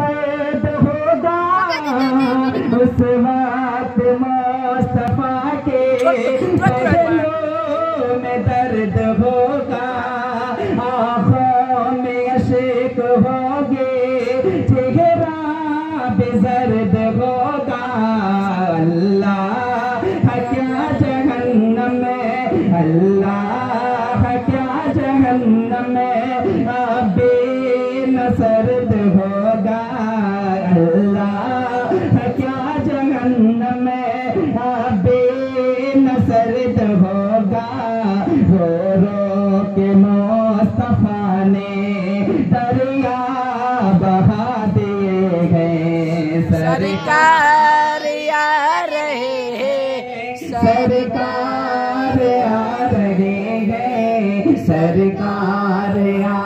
पैद होगा। उस वक्त मुस्तफ़ा के में दर्द होगा। आँखों में अशिक होगे। चेहरा बेजर्द होगा। अल्लाह क्या जहन्नम में? अल्लाह क्या जहन्नम में? बे नसरद होगा अल्लाह क्या जहन्नम में बे नसरद होगा। रो रो के मुस्तफ़ा ने दरिया बहा दिए हैं। सरकार आ रहे सरकार आ रहे हैं। सरकार आ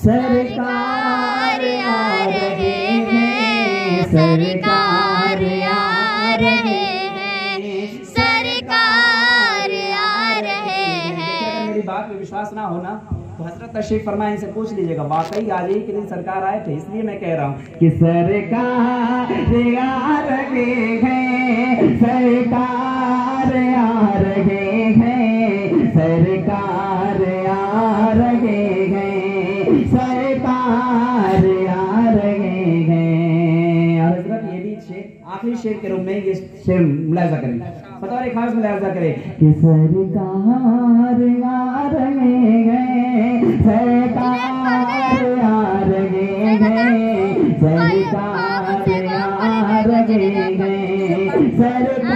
सरकार आ रहे हैं, सरकार आ रहे हैं, सरकार आ रहे हैं। मेरी बात में विश्वास ना होना तो हज़रत तशरीफ़ फरमाए, इनसे पूछ लीजिएगा, वाकई आज ही के दिन सरकार आए थे, इसलिए मैं कह रहा हूँ कि सरकार आ रहे हैं, सरकार आ रहे हैं, सरकार आखिरी शेर के रूप में ये शेर मुलाजा करें। बतौर खास मुलाजा करें। कि सरकार आ गए, सरकार रहे हैं सरकार रहे हैं सरकार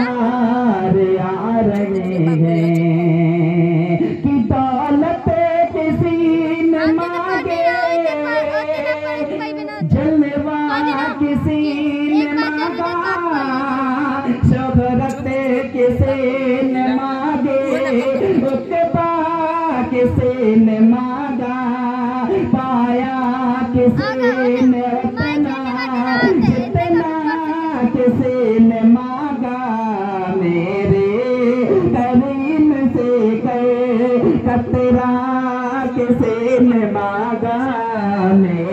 शोहरत किसी ने मांगे? रुतबा किसी ने मांगा? पाया किसी ने अपना? जितना किसी ने मांगा? मेरे करीम से कहे कतरा किसी ने मांगा? मेरे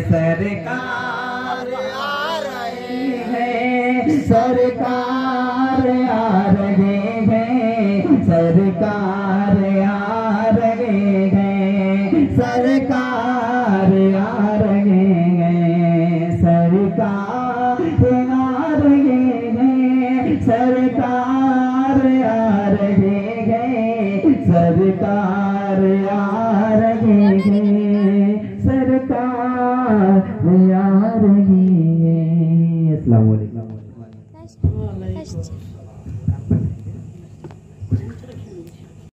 सरकार आ रहे हैं, सरकार आ रहे हैं, सरकार आ रहे हैं, सरकार आ रहे हैं, सरकार आ रहे हैं, सरकार आ रहे हैं, सरकार guadalupe